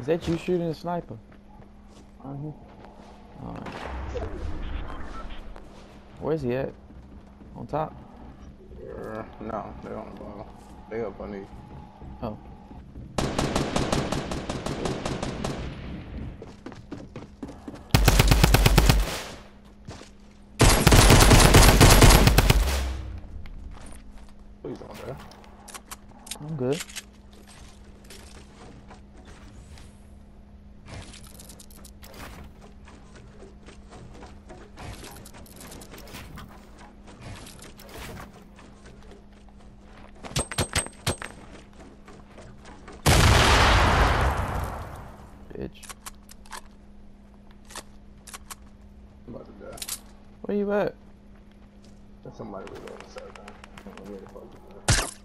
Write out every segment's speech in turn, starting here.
Is that you shooting a sniper? Alright. Where's he at? On top? Uh, no, they on the bottom. They up on these. Oh. Please don't there. I'm good. Bitch. I'm about to die. Where you at? There's somebody with me on the side. I don't know where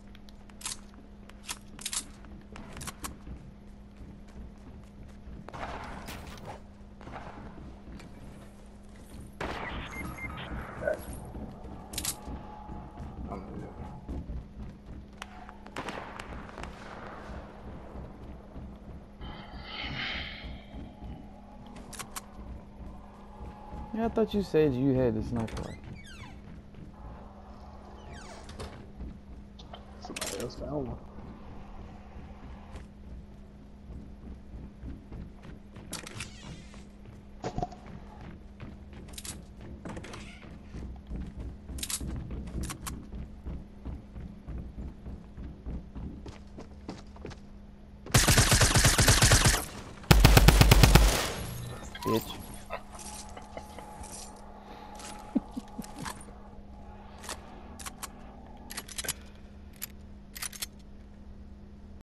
Yeah, I thought you said you had the sniper rifle. Somebody else found one. Bitch.